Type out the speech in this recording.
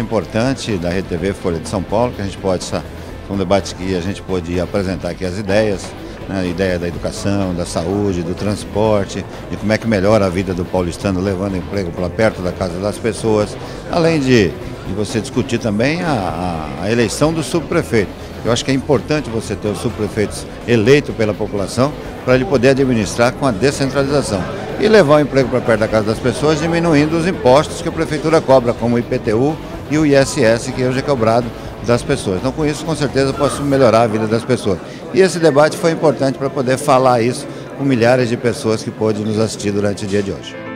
importante da Rede TV Folha de São Paulo, que a gente pode, foi um debate que a gente pôde apresentar aqui as ideias, né, a ideia da educação, da saúde, do transporte, de como é que melhora a vida do paulistano, levando emprego para perto da casa das pessoas, além de, de você discutir também a, a, a eleição do subprefeito. Eu acho que é importante você ter os subprefeitos eleitos pela população para ele poder administrar com a descentralização e levar o emprego para perto da casa das pessoas, diminuindo os impostos que a prefeitura cobra, como o IPTU e o ISS, que hoje é cobrado das pessoas. Então, com isso, com certeza, posso melhorar a vida das pessoas. E esse debate foi importante para poder falar isso com milhares de pessoas que pôde nos assistir durante o dia de hoje.